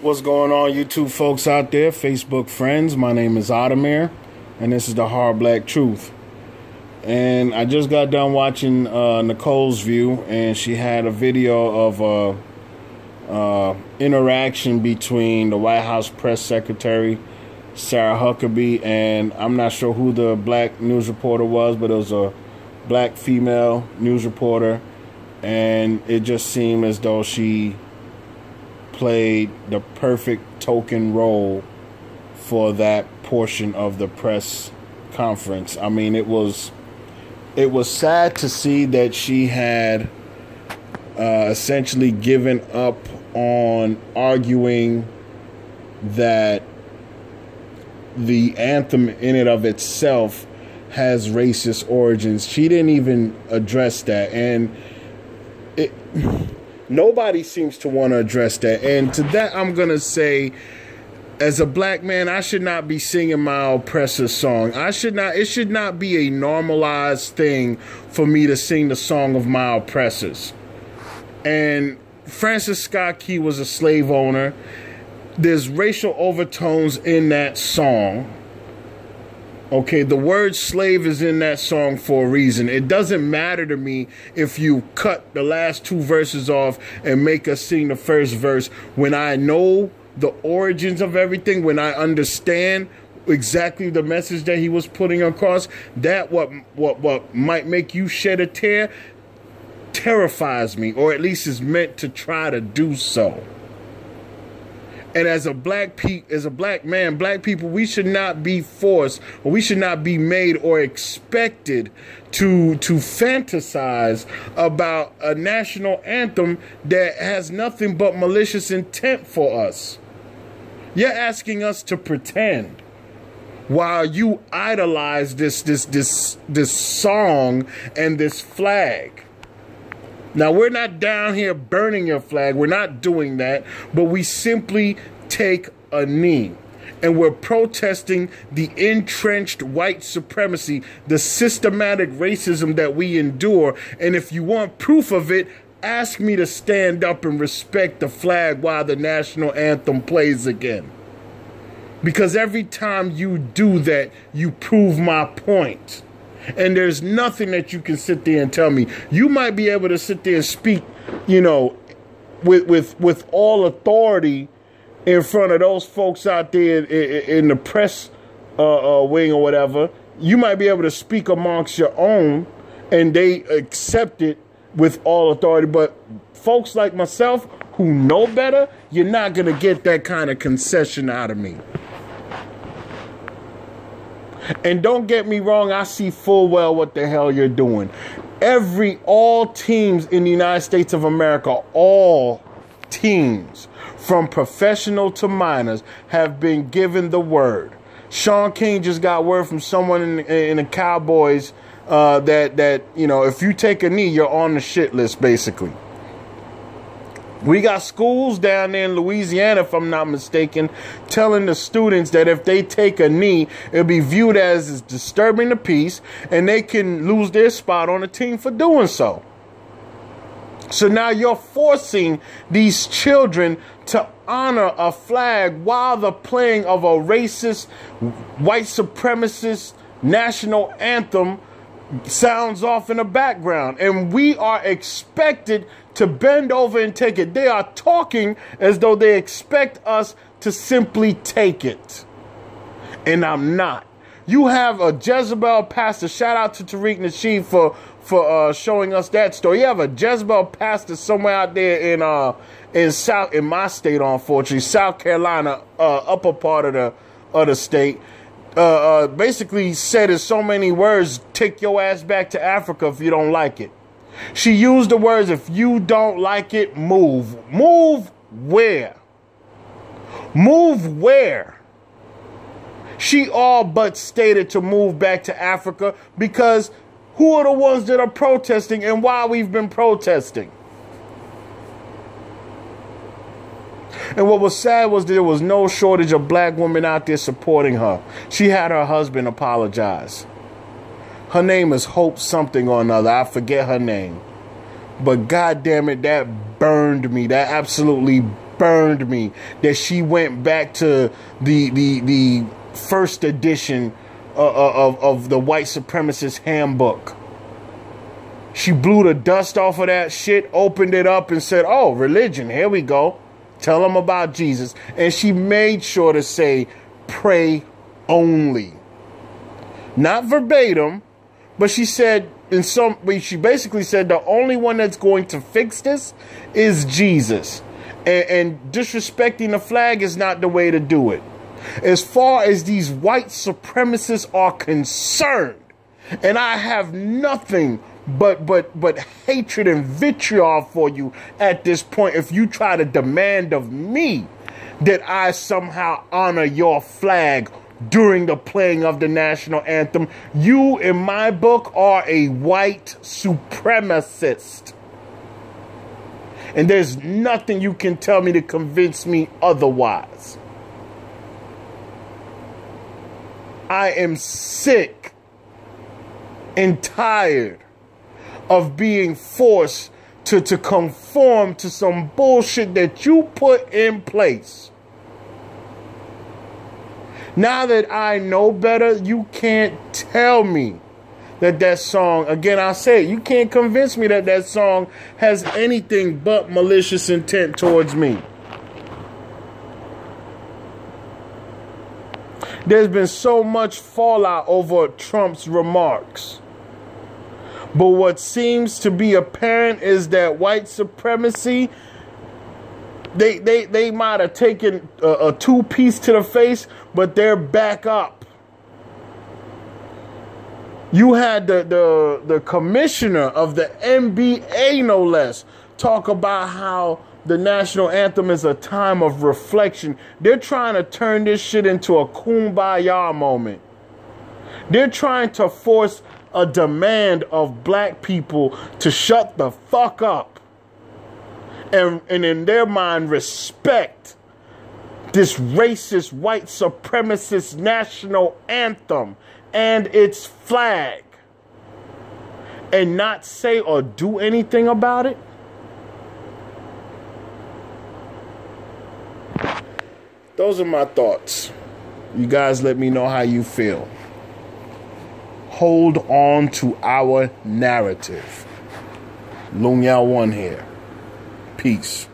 What's going on, YouTube folks out there, Facebook friends? My name is Adamir, and this is the Hard Black Truth. And I just got done watching uh, Nicole's View, and she had a video of a uh, uh, interaction between the White House press secretary Sarah Huckabee and I'm not sure who the black news reporter was, but it was a black female news reporter, and it just seemed as though she played the perfect token role for that portion of the press conference. I mean, it was it was sad to see that she had uh, essentially given up on arguing that the anthem in and of itself has racist origins. She didn't even address that, and it nobody seems to want to address that. And to that, I'm gonna say, as a black man, I should not be singing my oppressor's song. I should not. It should not be a normalized thing for me to sing the song of my oppressors. And Francis Scott Key was a slave owner. There's racial overtones in that song Okay, the word slave is in that song for a reason. It doesn't matter to me if you cut the last two verses off and make us sing the first verse when I know the origins of everything, when I understand exactly the message that he was putting across, that what what what might make you shed a tear terrifies me or at least is meant to try to do so. And as a black pe- as a black man, black people, we should not be forced or we should not be made or expected to to fantasize about a national anthem that has nothing but malicious intent for us. You're asking us to pretend while you idolize this this this this song and this flag. Now, we're not down here burning your flag. We're not doing that. But we simply take a knee. And we're protesting the entrenched white supremacy, the systematic racism that we endure. And if you want proof of it, ask me to stand up and respect the flag while the national anthem plays again. Because every time you do that, you prove my point and there's nothing that you can sit there and tell me. You might be able to sit there and speak, you know, with with with all authority in front of those folks out there in, in the press uh, uh, wing or whatever. You might be able to speak amongst your own, and they accept it with all authority. But folks like myself who know better, you're not gonna get that kind of concession out of me. And don't get me wrong, I see full well what the hell you're doing. Every, all teams in the United States of America, all teams, from professional to minors, have been given the word. Shaun King just got word from someone in, in the Cowboys uh, that that you know if you take a knee, you're on the shit list, basically. We got schools down there in Louisiana, if I'm not mistaken, telling the students that if they take a knee, it'll be viewed as disturbing the peace and they can lose their spot on the team for doing so. So now you're forcing these children to honor a flag while the playing of a racist, white supremacist national anthem sounds off in the background. And we are expected to bend over and take it. They are talking as though they expect us to simply take it. And I'm not. You have a Jezebel pastor. Shout out to Tariq Nasheed for for uh, showing us that story. You have a Jezebel pastor somewhere out there in uh in South in my state, unfortunately, South Carolina, uh, upper part of the of the state uh, uh, basically said in so many words, take your ass back to Africa if you don't like it. She used the words, if you don't like it, move. Move where? Move where? She all but stated to move back to Africa because who are the ones that are protesting and why we've been protesting? And what was sad was there was no shortage of black women out there supporting her. She had her husband apologize. Her name is Hope something or another. I forget her name. But god damn it, that burned me. That absolutely burned me that she went back to the the the first edition uh, of of the white supremacist handbook. She blew the dust off of that shit, opened it up, and said, "Oh, religion. Here we go. Tell them about Jesus." And she made sure to say, "Pray only." Not verbatim, but she said in some she basically said the only one that's going to fix this is Jesus. And, and disrespecting the flag is not the way to do it. As far as these white supremacists are concerned, and I have nothing but but but hatred and vitriol for you at this point if you try to demand of me that I somehow honor your flag during the playing of the national anthem. You, in my book, are a white supremacist. And there's nothing you can tell me to convince me otherwise. I am sick and tired of being forced to, to conform to some bullshit that you put in place. Now that I know better, you can't tell me that that song, again, I say you can't convince me that that song has anything but malicious intent towards me. There's been so much fallout over Trump's remarks. But what seems to be apparent is that white supremacy they they they might have taken a, a two piece to the face, but they're back up. You had the the the commissioner of the NBA, no less, talk about how the national anthem is a time of reflection. They're trying to turn this shit into a kumbaya moment. They're trying to force a demand of black people to shut the fuck up and, and in their mind respect this racist white supremacist national anthem and its flag and not say or do anything about it? Those are my thoughts. You guys let me know how you feel. Hold on to our narrative. Lung Yao One here. Peace.